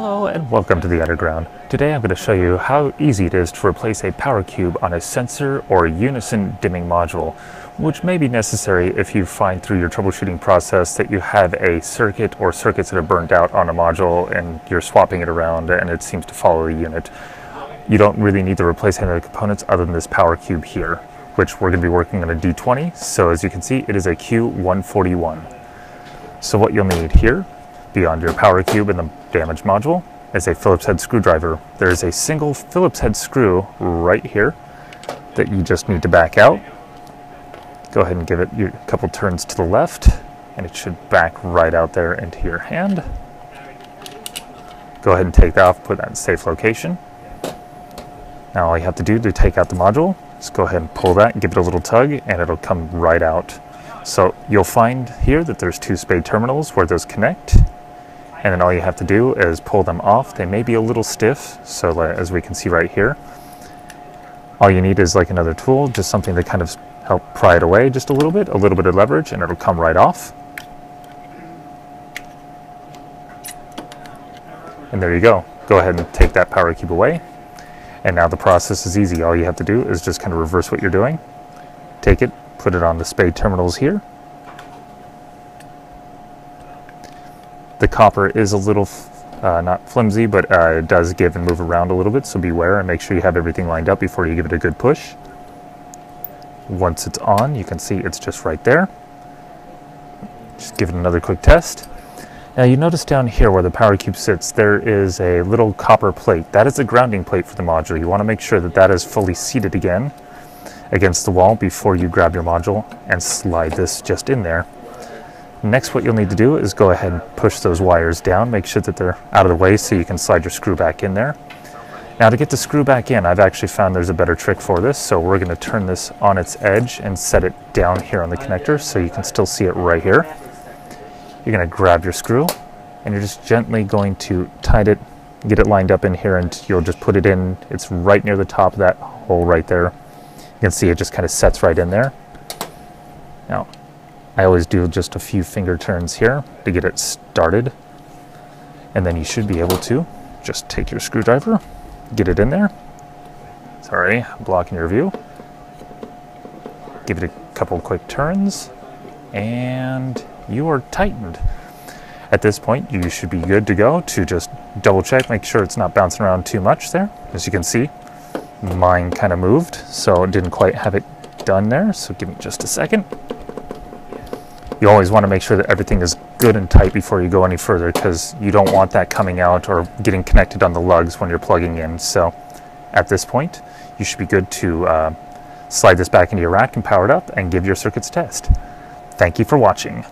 Hello and welcome to the Underground. Today I'm going to show you how easy it is to replace a power cube on a sensor or unison dimming module, which may be necessary if you find through your troubleshooting process that you have a circuit or circuits that are burned out on a module and you're swapping it around and it seems to follow the unit. You don't really need to replace any of the components other than this power cube here, which we're going to be working on a D20. So as you can see, it is a Q141. So what you'll need here beyond your power cube and the dimmer module is a Phillips head screwdriver. There is a single Phillips head screw right here that you just need to back out. Go ahead and give it a couple turns to the left and it should back right out there into your hand. Go ahead and take that off, put that in safe location. Now all you have to do to take out the module is go ahead and pull that, and give it a little tug, and it'll come right out. So you'll find here that there's two spade terminals where those connect and then all you have to do is pull them off. They may be a little stiff, so as we can see right here. All you need is like another tool, just something to kind of help pry it away just a little bit, a little bit of leverage, and it'll come right off. And there you go. Go ahead and take that power cube away. And now the process is easy. All you have to do is just kind of reverse what you're doing. Take it, put it on the spade terminals here, The copper is a little, uh, not flimsy, but uh, it does give and move around a little bit, so beware and make sure you have everything lined up before you give it a good push. Once it's on, you can see it's just right there. Just give it another quick test. Now you notice down here where the power cube sits, there is a little copper plate. That is the grounding plate for the module. You want to make sure that that is fully seated again against the wall before you grab your module and slide this just in there. Next, what you'll need to do is go ahead and push those wires down, make sure that they're out of the way so you can slide your screw back in there. Now to get the screw back in, I've actually found there's a better trick for this. So we're gonna turn this on its edge and set it down here on the connector so you can still see it right here. You're gonna grab your screw and you're just gently going to tight it, get it lined up in here and you'll just put it in. It's right near the top of that hole right there. You can see it just kind of sets right in there. Now, I always do just a few finger turns here to get it started. And then you should be able to just take your screwdriver, get it in there. Sorry, I'm blocking your view. Give it a couple quick turns, and you are tightened. At this point, you should be good to go to just double check, make sure it's not bouncing around too much there. As you can see, mine kind of moved, so it didn't quite have it done there. So give me just a second you always want to make sure that everything is good and tight before you go any further because you don't want that coming out or getting connected on the lugs when you're plugging in. So at this point, you should be good to uh, slide this back into your rack and power it up and give your circuits a test. Thank you for watching.